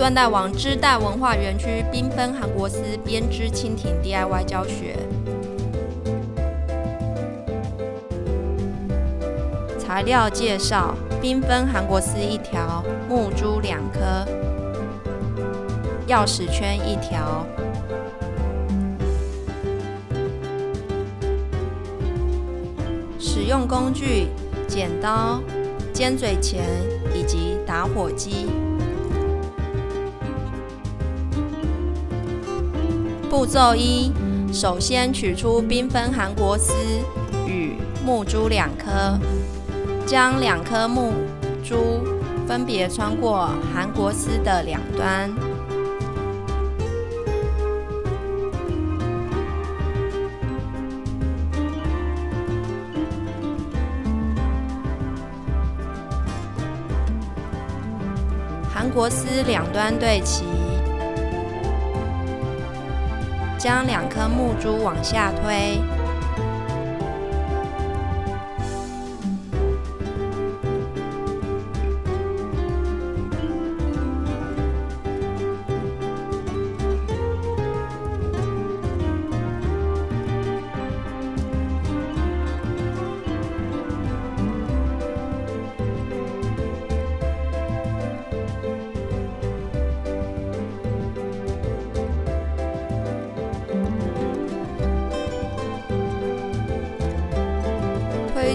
缎带网织带文化园区缤纷韩国丝编织蜻蜓 DIY 教学。材料介绍：缤纷韩国丝一条，木珠两颗，钥匙圈一条。使用工具：剪刀、尖嘴钳以及打火机。步骤一：首先取出缤纷韩国丝与木珠两颗，将两颗木珠分别穿过韩国丝的两端。韩国丝两端对齐，将两颗木珠往下推，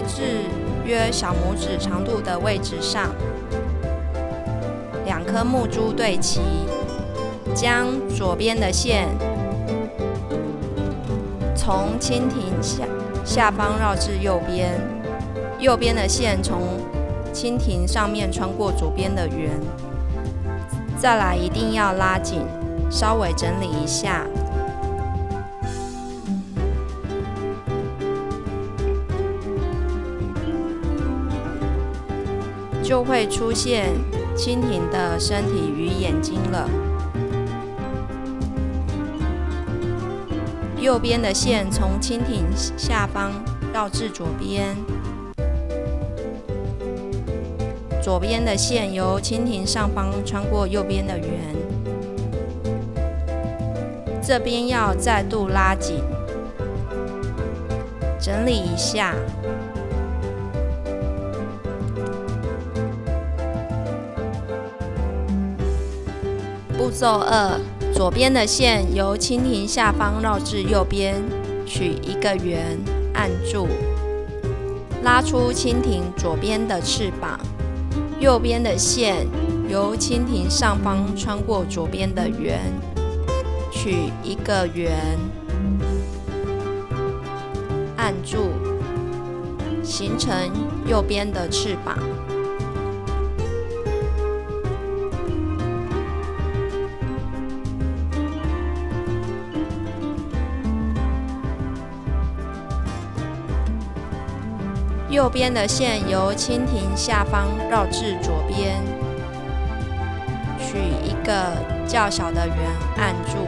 至约小拇指长度的位置上，两颗木珠对齐，将左边的线从蜻蜓下下方绕至右边，右边的线从蜻蜓上面穿过左边的圆。再来一定要拉紧，稍微整理一下。就会出现蜻蜓的身体与眼睛了。右边的线从蜻蜓下方绕至左边，左边的线由蜻蜓上方穿过右边的圆。这边要再度拉紧，整理一下。步骤二：左边的线由蜻蜓下方绕至右边，取一个圆，按住，拉出蜻蜓左边的翅膀；右边的线由蜻蜓上方穿过左边的圆，取一个圆，按住，形成右边的翅膀。右边的线由蜻蜓下方绕至左边，取一个较小的圆，按住。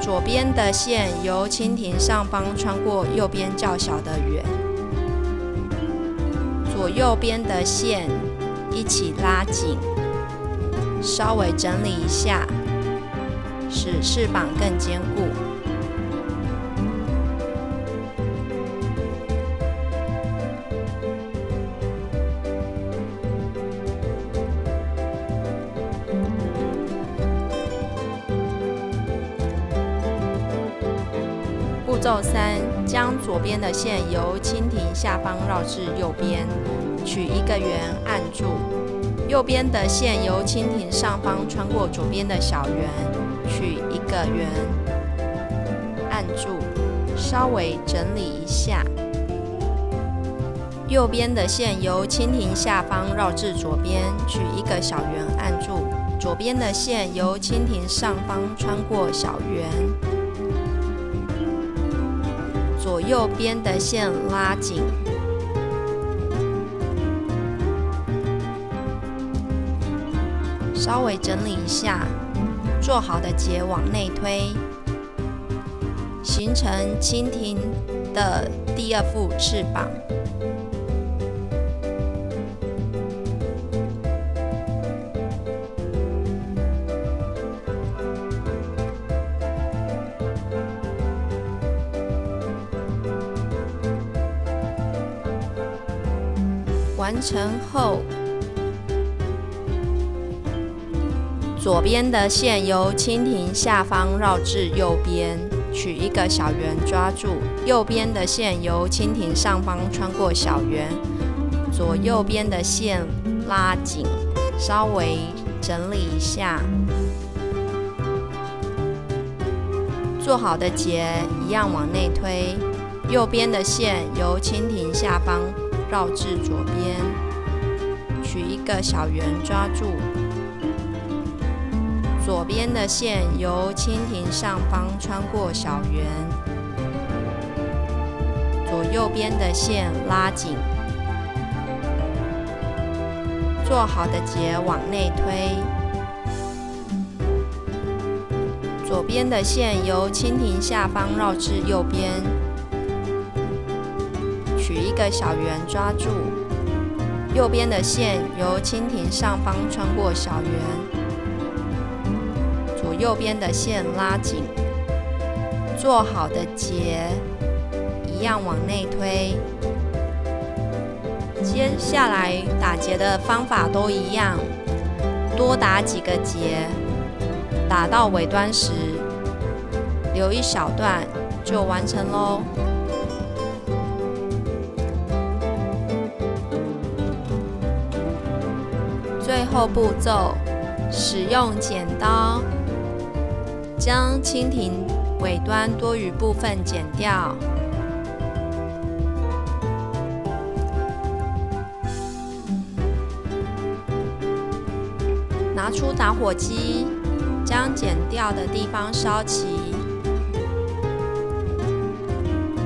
左边的线由蜻蜓上方穿过右边较小的圆，左右边的线一起拉紧，稍微整理一下，使翅膀更坚固。骤三：将左边的线由蜻蜓下方绕至右边，取一个圆，按住。右边的线由蜻蜓上方穿过左边的小圆，取一个圆，按住，稍微整理一下。右边的线由蜻蜓下方绕至左边，取一个小圆，按住。左边的线由蜻蜓上方穿过小圆。左右边的线拉紧，稍微整理一下，做好的结往内推，形成蜻蜓的第二副翅膀。完成后，左边的线由蜻蜓下方绕至右边，取一个小圆抓住；右边的线由蜻蜓上方穿过小圆，左右边的线拉紧，稍微整理一下。做好的结一样往内推，右边的线由蜻蜓下方绕至左边，取一个小圆抓住；左边的线由蜻蜓上方穿过小圆，左右边的线拉紧，做好的结往内推。左边的线由蜻蜓下方绕至右边，一个小圆抓住；右边的线由蜻蜓上方穿过小圆，左右边的线拉紧，做好的结一样往内推。接下来打结的方法都一样，多打几个结。打到尾端时，留一小段就完成喽。后步骤，使用剪刀将蜻蜓尾端多余部分剪掉，拿出打火机。将剪掉的地方烧起，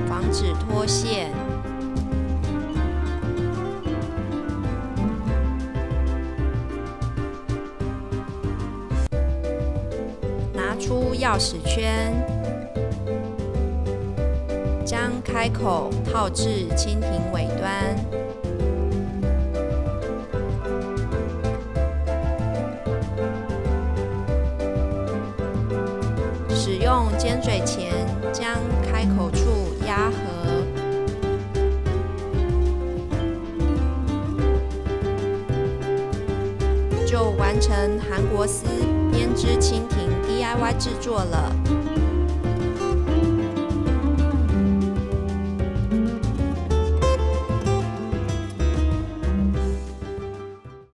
防止脱线。出钥匙圈，将开口套至蜻蜓尾端。使用尖嘴钳将就完成韩国丝编织蜻蜓 DIY 制作了。